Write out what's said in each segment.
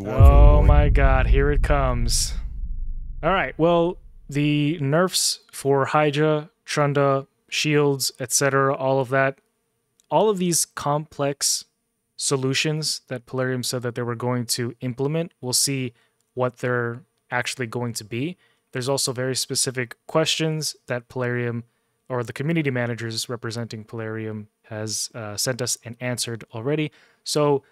Oh my god, here it comes. Alright, well, the nerfs for Hydra, Trunda, shields, etc., all of that, all of these complex solutions that Plarium said that they were going to implement, we'll see what they're actually going to be. There's also very specific questions that Plarium or the community managers representing Plarium has uh, sent us and answered already. So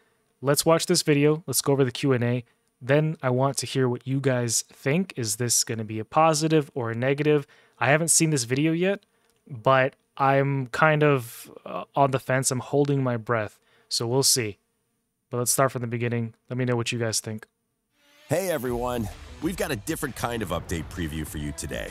let's watch this video. Let's go over the Q&A. Then I want to hear what you guys think. Is this going to be a positive or a negative? I haven't seen this video yet, but I'm kind of uh, on the fence. I'm holding my breath. So we'll see. But let's start from the beginning. Let me know what you guys think. Hey everyone, we've got a different kind of update preview for you today.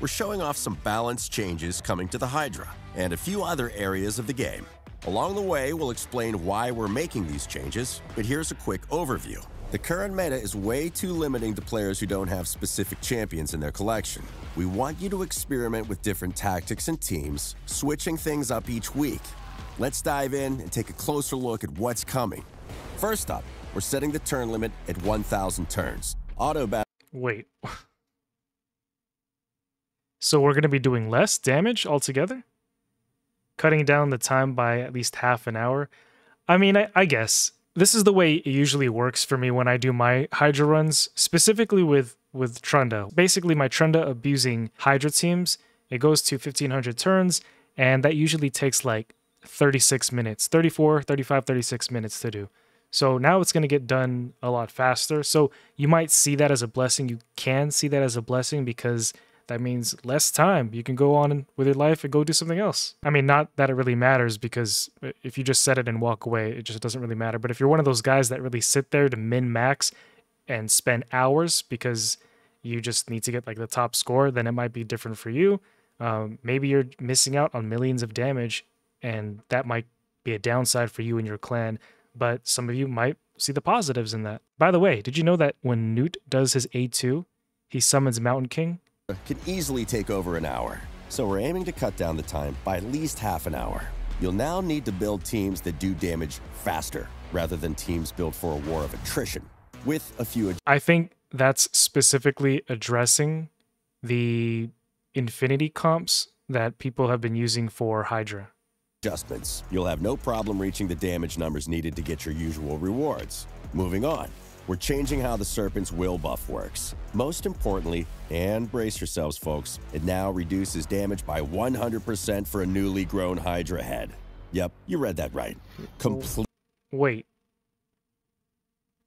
We're showing off some balance changes coming to the Hydra and a few other areas of the game. Along the way, we'll explain why we're making these changes, but here's a quick overview. The current meta is way too limiting to players who don't have specific champions in their collection. We want you to experiment with different tactics and teams, switching things up each week. Let's dive in and take a closer look at what's coming. First up, we're setting the turn limit at 1,000 turns. Auto battle. Wait. So we're going to be doing less damage altogether? Cutting down the time by at least half an hour? I mean, I, I guess. This is the way it usually works for me when I do my Hydra runs, specifically with, with Trunda. Basically, my Trunda abusing Hydra teams, it goes to 1500 turns, and that usually takes like 36 minutes, 34, 35, 36 minutes to do. So now it's going to get done a lot faster. So you might see that as a blessing. You can see that as a blessing because that means less time. You can go on with your life and go do something else. I mean, not that it really matters because if you just set it and walk away, it just doesn't really matter. But if you're one of those guys that really sit there to min max and spend hours because you just need to get like the top score, then it might be different for you. Um, maybe you're missing out on millions of damage, and that might be a downside for you and your clan but some of you might see the positives in that. By the way, did you know that when Newt does his A2, he summons Mountain King? Can easily take over an hour, so we're aiming to cut down the time by at least half an hour. You'll now need to build teams that do damage faster, rather than teams built for a war of attrition, with a few... I think that's specifically addressing the infinity comps that people have been using for Hydra adjustments, you'll have no problem reaching the damage numbers needed to get your usual rewards. Moving on, we're changing how the Serpent's Will buff works. Most importantly, and brace yourselves folks, it now reduces damage by 100% for a newly grown Hydra head. Yep, you read that right. Complete. Wait.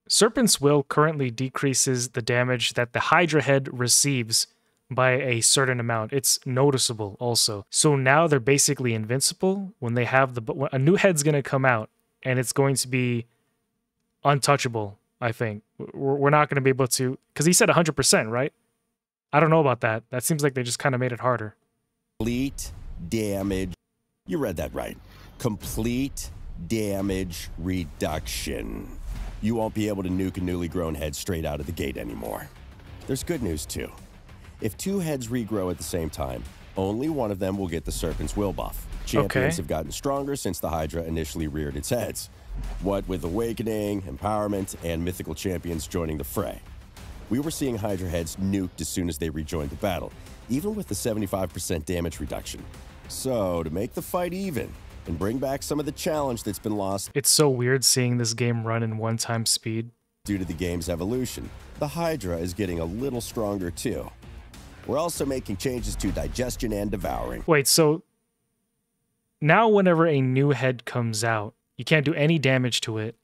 Serpent's Will currently decreases the damage that the Hydra head receives by a certain amount. It's noticeable also. So now they're basically invincible when they have the a new head's going to come out and it's going to be untouchable, I think. We're not going to be able to cuz he said 100%, right? I don't know about that. That seems like they just kind of made it harder. Complete damage. You read that right. Complete damage reduction. You won't be able to nuke a newly grown head straight out of the gate anymore. There's good news too. If two heads regrow at the same time, only one of them will get the Serpent's Will buff. Champions okay. have gotten stronger since the Hydra initially reared its heads. What with Awakening, Empowerment, and Mythical Champions joining the fray. We were seeing Hydra heads nuked as soon as they rejoined the battle, even with the 75% damage reduction. So, to make the fight even, and bring back some of the challenge that's been lost. It's so weird seeing this game run in one time speed. Due to the game's evolution, the Hydra is getting a little stronger too. We're also making changes to digestion and devouring. Wait, so now whenever a new head comes out, you can't do any damage to it.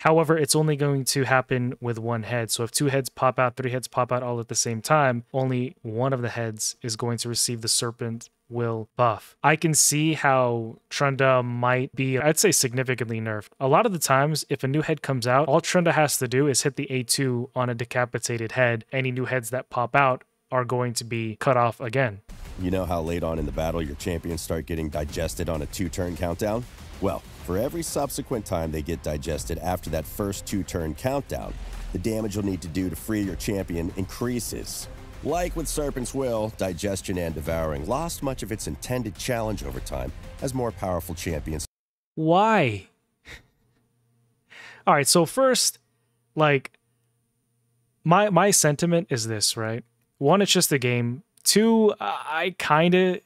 However, it's only going to happen with one head. So if two heads pop out, three heads pop out all at the same time, only one of the heads is going to receive the serpent will buff. I can see how Trunda might be, I'd say, significantly nerfed. A lot of the times, if a new head comes out, all Trunda has to do is hit the A2 on a decapitated head. Any new heads that pop out are going to be cut off again. You know how late on in the battle your champions start getting digested on a two turn countdown? Well, for every subsequent time they get digested after that first two turn countdown, the damage you'll need to do to free your champion increases. Like with Serpent's Will, Digestion and Devouring lost much of its intended challenge over time as more powerful champions. Why? All right, so first, like, my my sentiment is this, right? One, it's just a game. Two, I kind of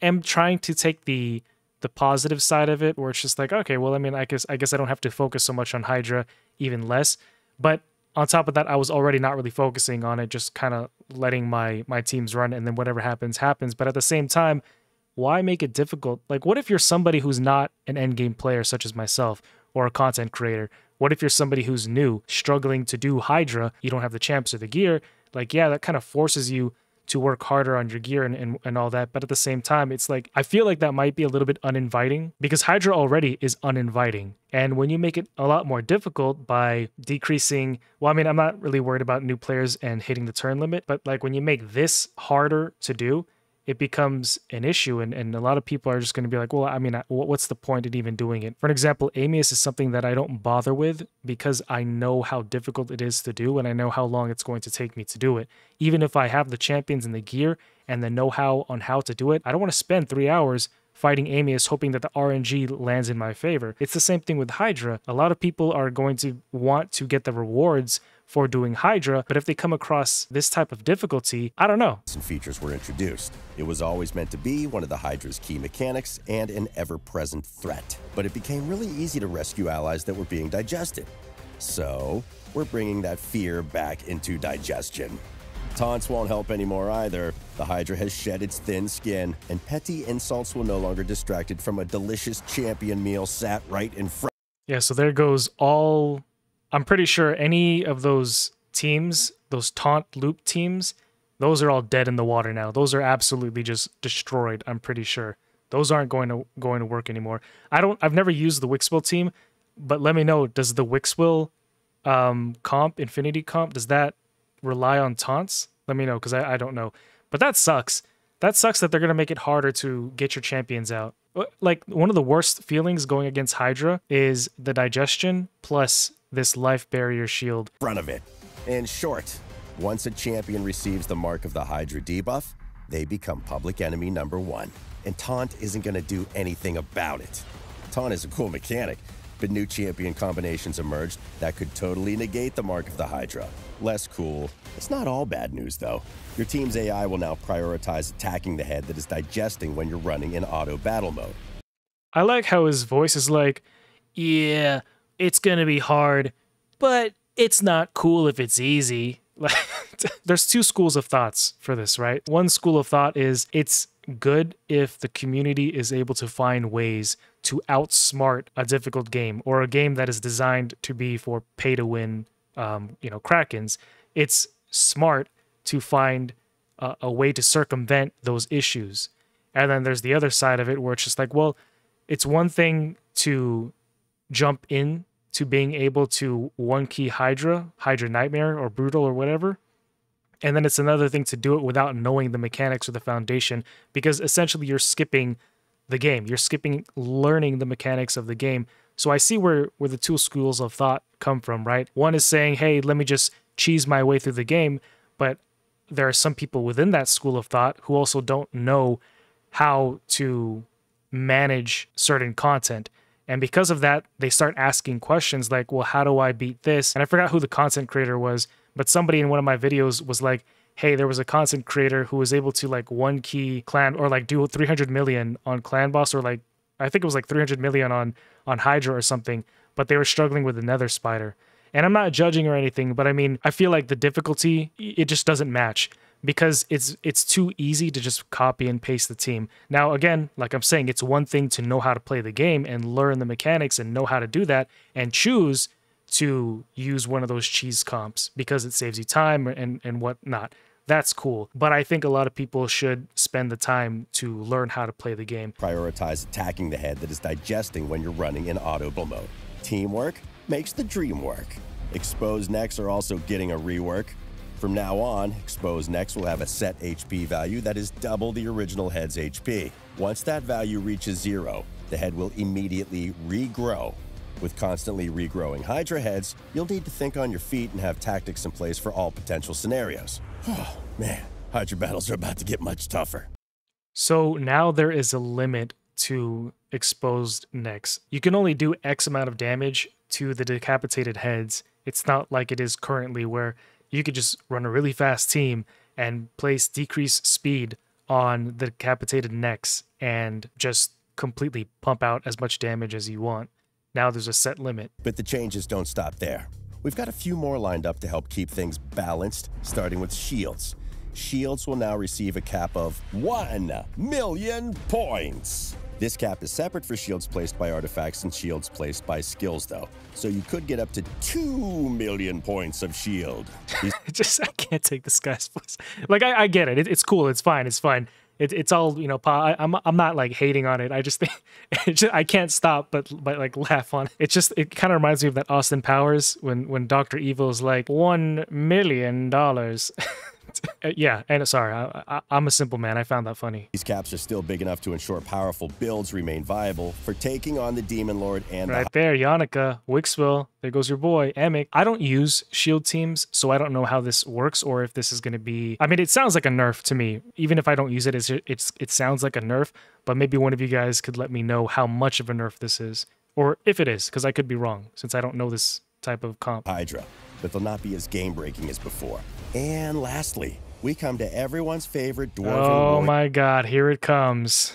am trying to take the the positive side of it, where it's just like, okay, well, I mean, I guess I guess I don't have to focus so much on Hydra, even less. But on top of that, I was already not really focusing on it, just kind of letting my my teams run, and then whatever happens, happens. But at the same time, why make it difficult? Like, what if you're somebody who's not an endgame player, such as myself, or a content creator? What if you're somebody who's new, struggling to do Hydra? You don't have the champs or the gear. Like, yeah, that kind of forces you to work harder on your gear and, and, and all that. But at the same time, it's like, I feel like that might be a little bit uninviting because Hydra already is uninviting. And when you make it a lot more difficult by decreasing, well, I mean, I'm not really worried about new players and hitting the turn limit, but like when you make this harder to do, it becomes an issue and, and a lot of people are just going to be like well i mean what's the point in even doing it for an example amius is something that i don't bother with because i know how difficult it is to do and i know how long it's going to take me to do it even if i have the champions and the gear and the know-how on how to do it i don't want to spend three hours fighting Amius hoping that the RNG lands in my favor. It's the same thing with Hydra. A lot of people are going to want to get the rewards for doing Hydra, but if they come across this type of difficulty, I don't know. And features were introduced. It was always meant to be one of the Hydra's key mechanics and an ever-present threat. But it became really easy to rescue allies that were being digested. So, we're bringing that fear back into digestion. Taunts won't help anymore either. The Hydra has shed its thin skin, and petty insults will no longer distract it from a delicious champion meal sat right in front. Yeah, so there goes all I'm pretty sure any of those teams, those taunt loop teams, those are all dead in the water now. Those are absolutely just destroyed. I'm pretty sure those aren't going to going to work anymore. I don't. I've never used the Wixwell team, but let me know. Does the Wixwell um, comp, Infinity comp, does that rely on taunts? Let me know because I, I don't know. But that sucks. That sucks that they're gonna make it harder to get your champions out. Uh, like one of the worst feelings going against Hydra is the digestion plus this life barrier shield. Front of it. In short, once a champion receives the mark of the Hydra debuff, they become public enemy number one. And Taunt isn't going to do anything about it. Taunt is a cool mechanic, but new champion combinations emerged that could totally negate the mark of the Hydra. Less cool. It's not all bad news, though. Your team's AI will now prioritize attacking the head that is digesting when you're running in auto battle mode. I like how his voice is like, yeah, it's to be hard, but it's not cool if it's easy. There's two schools of thoughts for this, right? One school of thought is it's good if the community is able to find ways to outsmart a difficult game or a game that is designed to be for pay to win, um, you know, Krakens. It's smart to find a, a way to circumvent those issues. And then there's the other side of it where it's just like, well, it's one thing to jump in to being able to one key Hydra, Hydra Nightmare or Brutal or whatever. And then it's another thing to do it without knowing the mechanics or the foundation because essentially you're skipping the game. You're skipping learning the mechanics of the game. So I see where where the two schools of thought come from, right? One is saying, "Hey, let me just cheese my way through the game," but there are some people within that school of thought who also don't know how to manage certain content. And because of that, they start asking questions like, well, how do I beat this? And I forgot who the content creator was, but somebody in one of my videos was like, hey, there was a content creator who was able to like one key clan or like do 300 million on clan boss or like, I think it was like 300 million on, on Hydra or something, but they were struggling with the nether spider. And I'm not judging or anything, but I mean, I feel like the difficulty, it just doesn't match because it's it's too easy to just copy and paste the team. Now again, like I'm saying, it's one thing to know how to play the game and learn the mechanics and know how to do that and choose to use one of those cheese comps because it saves you time and and whatnot. That's cool. But I think a lot of people should spend the time to learn how to play the game. Prioritize attacking the head that is digesting when you're running in audible mode. Teamwork makes the dream work. Exposed necks are also getting a rework. From now on, exposed necks will have a set HP value that is double the original head's HP. Once that value reaches zero, the head will immediately regrow. With constantly regrowing Hydra heads, you'll need to think on your feet and have tactics in place for all potential scenarios. Oh, man, Hydra battles are about to get much tougher. So now there is a limit to exposed necks. You can only do X amount of damage to the decapitated heads. It's not like it is currently where you could just run a really fast team and place decreased speed on the decapitated necks and just completely pump out as much damage as you want. Now there's a set limit. But the changes don't stop there. We've got a few more lined up to help keep things balanced, starting with shields. Shields will now receive a cap of 1 million points. This cap is separate for shields placed by artifacts and shields placed by skills, though. So you could get up to 2 million points of shield. Just I can't take this guy's. Like I, I get it. it. It's cool. It's fine. It's fine. It, it's all you know. Pa, I, I'm I'm not like hating on it. I just think just, I can't stop but but like laugh on it. It just it kind of reminds me of that Austin Powers when when Doctor Evil is like one million dollars. Uh, yeah, and sorry, I, I, I'm a simple man. I found that funny. These caps are still big enough to ensure powerful builds remain viable for taking on the Demon Lord and Right the there, Yannica, Wixwell. There goes your boy, Emic. I don't use shield teams, so I don't know how this works or if this is going to be. I mean, it sounds like a nerf to me. Even if I don't use it, it's, it's it sounds like a nerf. But maybe one of you guys could let me know how much of a nerf this is, or if it is, because I could be wrong since I don't know this type of comp. Hydra, but they'll not be as game breaking as before. And lastly, we come to everyone's favorite dwarf. Oh my God, here it comes.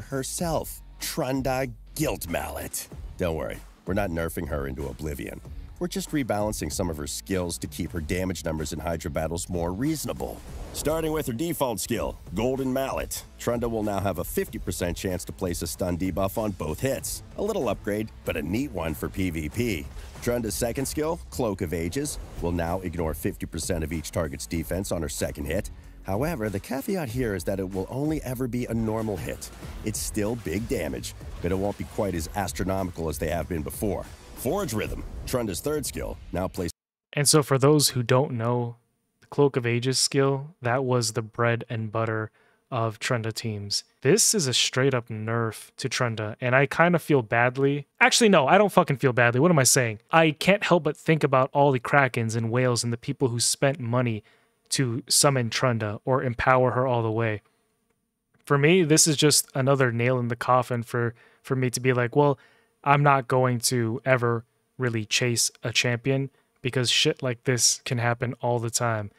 herself, Trunda Giltmallet. Don't worry, we're not nerfing her into oblivion. We're just rebalancing some of her skills to keep her damage numbers in Hydra battles more reasonable. Starting with her default skill, Golden Mallet, Trunda will now have a 50% chance to place a stun debuff on both hits. A little upgrade, but a neat one for PvP. Trunda's second skill, Cloak of Ages, will now ignore 50% of each target's defense on her second hit. However, the caveat here is that it will only ever be a normal hit. It's still big damage, but it won't be quite as astronomical as they have been before. Forge Rhythm, Trunda's third skill, now places And so, for those who don't know, the Cloak of Ages skill, that was the bread and butter of Trunda teams. This is a straight up nerf to Trunda, and I kind of feel badly. Actually, no, I don't fucking feel badly. What am I saying? I can't help but think about all the Krakens and whales and the people who spent money to summon Trunda or empower her all the way. For me, this is just another nail in the coffin for for me to be like, well, I'm not going to ever really chase a champion because shit like this can happen all the time.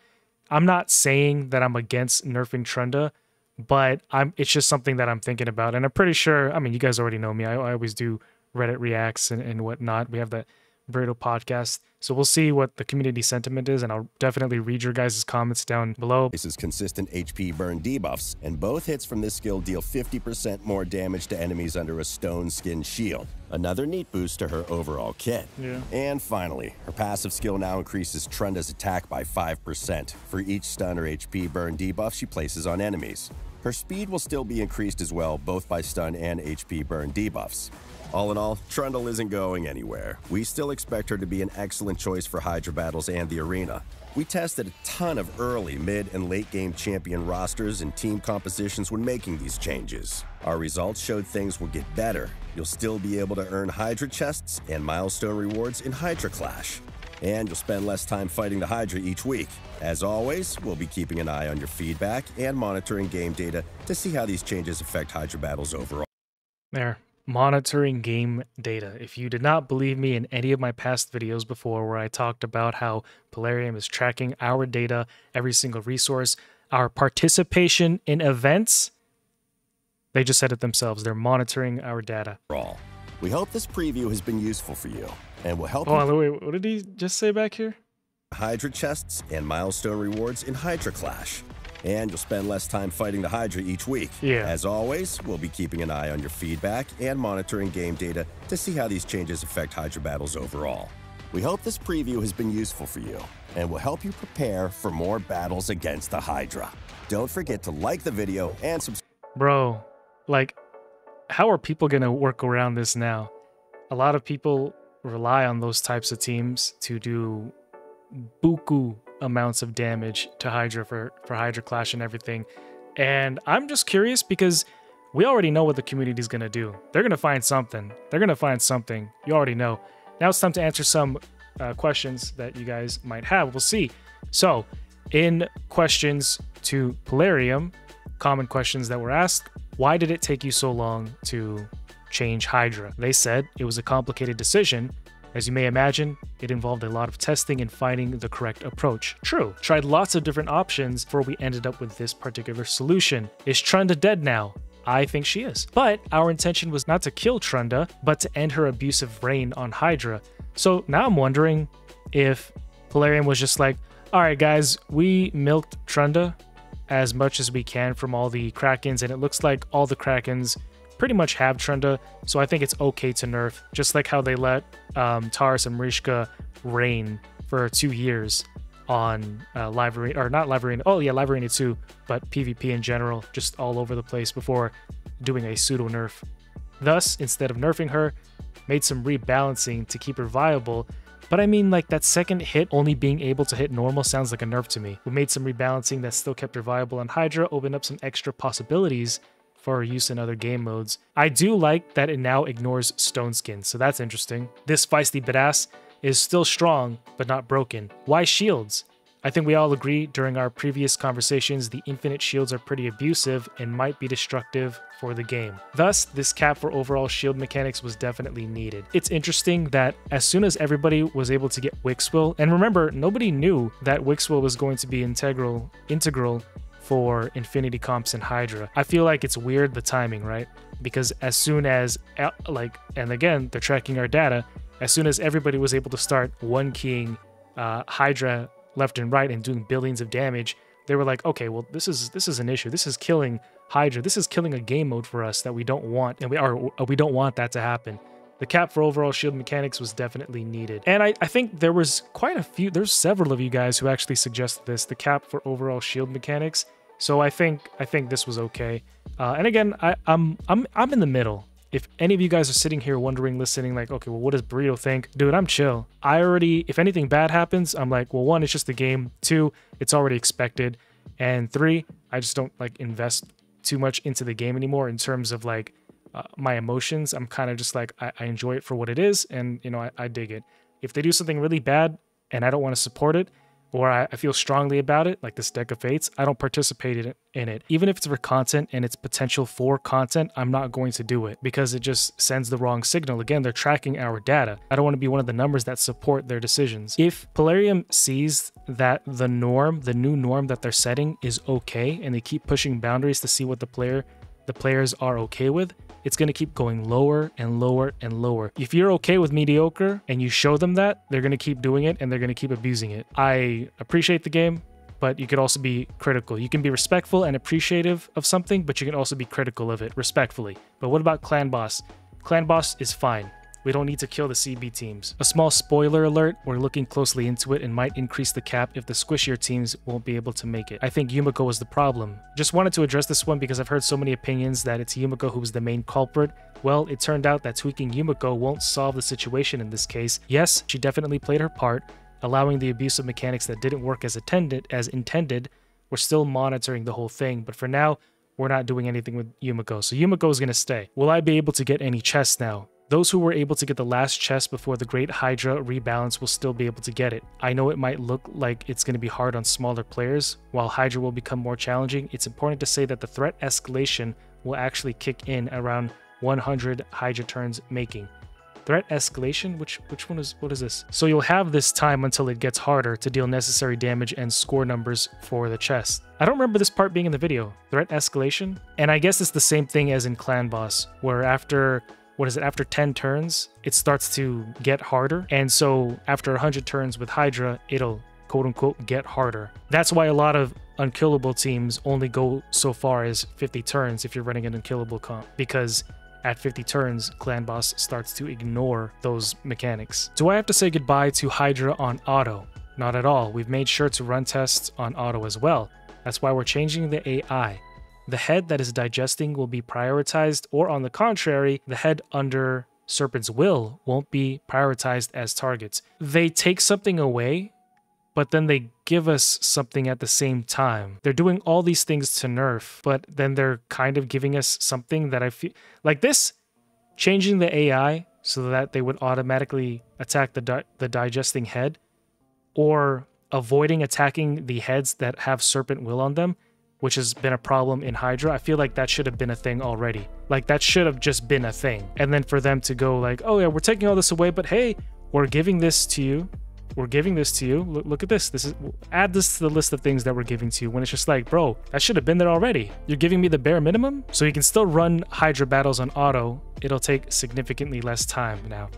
I'm not saying that I'm against nerfing Trunda, but I'm it's just something that I'm thinking about. And I'm pretty sure, I mean, you guys already know me. I, I always do Reddit reacts and, and whatnot. We have the Burrito podcast. So we'll see what the community sentiment is, and I'll definitely read your guys' comments down below. This is consistent HP burn debuffs, and both hits from this skill deal 50% more damage to enemies under a stone skin shield. Another neat boost to her overall kit. Yeah. And finally, her passive skill now increases Trunda's attack by 5% for each stun or HP burn debuff she places on enemies. Her speed will still be increased as well, both by stun and HP burn debuffs. All in all, Trunda isn't going anywhere. We still expect her to be an excellent choice for Hydra battles and the arena. We tested a ton of early, mid, and late game champion rosters and team compositions when making these changes. Our results showed things will get better. You'll still be able to earn Hydra chests and milestone rewards in Hydra Clash. And you'll spend less time fighting the Hydra each week. As always, we'll be keeping an eye on your feedback and monitoring game data to see how these changes affect Hydra battles overall. There. Monitoring game data. If you did not believe me in any of my past videos before where I talked about how Plarium is tracking our data, every single resource, our participation in events, they just said it themselves. They're monitoring our data. We hope this preview has been useful for you and will help oh, on, wait, what did he just say back here? Hydra chests and milestone rewards in Hydra Clash. And you'll spend less time fighting the Hydra each week. Yeah. As always, we'll be keeping an eye on your feedback and monitoring game data to see how these changes affect Hydra battles overall. We hope this preview has been useful for you and will help you prepare for more battles against the Hydra. Don't forget to like the video and subscribe. Bro, like, how are people going to work around this now? A lot of people rely on those types of teams to do buku amounts of damage to Hydra for, for Hydra Clash and everything. And I'm just curious because we already know what the community is going to do. They're going to find something. They're going to find something. You already know. Now it's time to answer some uh, questions that you guys might have. We'll see. So, in questions to Plarium, common questions that were asked why did it take you so long to change Hydra? They said it was a complicated decision As you may imagine, it involved a lot of testing and finding the correct approach. True, tried lots of different options before we ended up with this particular solution. Is Trunda dead now? I think she is. But our intention was not to kill Trunda, but to end her abusive reign on Hydra. So now I'm wondering if Plarium was just like, alright guys, we milked Trunda as much as we can from all the Krakens, and it looks like all the Krakens pretty much have Trunda, so I think it's okay to nerf, just like how they let um, Taurus and Marichka reign for two years on uh, Live Arena, or not Live Arena, oh yeah, Live Arena 2, but PvP in general, just all over the place before doing a pseudo nerf. Thus, instead of nerfing her, made some rebalancing to keep her viable, but I mean, like, that second hit only being able to hit normal sounds like a nerf to me. We made some rebalancing that still kept her viable on Hydra, opened up some extra possibilities for use in other game modes. I do like that it now ignores Stone Skin, so that's interesting. This feisty badass is still strong, but not broken. Why shields? I think we all agree during our previous conversations the infinite shields are pretty abusive and might be destructive for the game. Thus, this cap for overall shield mechanics was definitely needed. It's interesting that as soon as everybody was able to get Wixwell, and remember, nobody knew that Wixwell was going to be integral integral for Infinity Comps and Hydra. I feel like it's weird the timing, right? Because as soon as, uh, like, and again, they're tracking our data, as soon as everybody was able to start one keying uh, Hydra left and right and doing billions of damage, they were like, okay, well, this is this is an issue. This is killing Hydra. This is killing a game mode for us that we don't want, and we are we don't want that to happen. The cap for overall shield mechanics was definitely needed. And I, I think there was quite a few, there's several of you guys who actually suggested this, the cap for overall shield mechanics. So I think I think this was okay. Uh, and again, I, I'm I'm I'm in the middle. If any of you guys are sitting here wondering, listening, like, okay, well, what does Burrito think? Dude, I'm chill. I already, if anything bad happens, I'm like, well, one, it's just the game. Two, it's already expected. And three, I just don't like invest too much into the game anymore in terms of like uh, my emotions. I'm kind of just like, I, I, enjoy it for what it is. And, you know, I, I dig it. If they do something really bad and I don't want to support it, or I, I, feel strongly about it, like this deck of fates, I don't participate in it, in it. Even if it's for content and it's potential for content, I'm not going to do it because it just sends the wrong signal. Again, they're tracking our data. I don't want to be one of the numbers that support their decisions. If Plarium sees that the norm, the new norm that they're setting is okay, and they keep pushing boundaries to see what the player the players are okay with, it's going to keep going lower and lower and lower. If you're okay with mediocre and you show them that, they're going to keep doing it and they're going to keep abusing it. I appreciate the game, but you could also be critical. You can be respectful and appreciative of something, but you can also be critical of it respectfully. But what about Clan Boss? Clan Boss is fine. We don't need to kill the CB teams. A small spoiler alert, we're looking closely into it and might increase the cap if the squishier teams won't be able to make it. I think Yumiko was the problem. Just wanted to address this one because I've heard so many opinions that it's Yumiko who's the main culprit. Well, it turned out that tweaking Yumiko won't solve the situation in this case. Yes, she definitely played her part, allowing the abusive mechanics that didn't work as intended as intended. We're still monitoring the whole thing, but for now, we're not doing anything with Yumiko, so Yumiko is going to stay. Will I be able to get any chests now? Those who were able to get the last chest before the Great Hydra rebalance will still be able to get it. I know it might look like it's going to be hard on smaller players. While Hydra will become more challenging, it's important to say that the threat escalation will actually kick in around 100 Hydra turns making. Threat escalation? Which which one is what is this? So you'll have this time until it gets harder to deal necessary damage and score numbers for the chest. I don't remember this part being in the video. Threat escalation? And I guess it's the same thing as in Clan Boss, where after what is it after 10 turns it starts to get harder and so after 100 turns with hydra it'll quote unquote get harder that's why a lot of unkillable teams only go so far as 50 turns if you're running an unkillable comp because at 50 turns, Clan Boss starts to ignore those mechanics. Do I have to say goodbye to Hydra on auto? Not at all. We've made sure to run tests on auto as well. That's why we're changing the AI the head that is digesting will be prioritized, or on the contrary, the head under Serpent's will won't be prioritized as targets. They take something away, but then they give us something at the same time. They're doing all these things to nerf, but then they're kind of giving us something that I feel like this changing the AI so that they would automatically attack the di- the digesting head or avoiding attacking the heads that have serpent will on them which has been a problem in Hydra. I feel like that should have been a thing already. Like that should have just been a thing. And then for them to go like, "Oh yeah, we're taking all this away, but hey, we're giving this to you. We're giving this to you. Look, look at this. This is add this to the list of things that we're giving to you. When it's just like, bro, that should have been there already. You're giving me the bare minimum, so you can still run Hydra battles on auto. It'll take significantly less time now.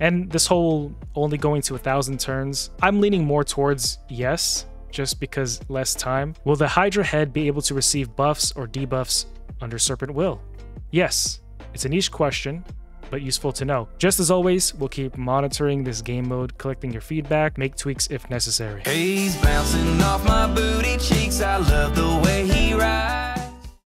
And this whole only going to a thousand turns, I'm leaning more towards yes, just because less time. Will the Hydra head be able to receive buffs or debuffs under Serpent Will? Yes. It's a niche question, but useful to know. Just as always, we'll keep monitoring this game mode, collecting your feedback, make tweaks if necessary.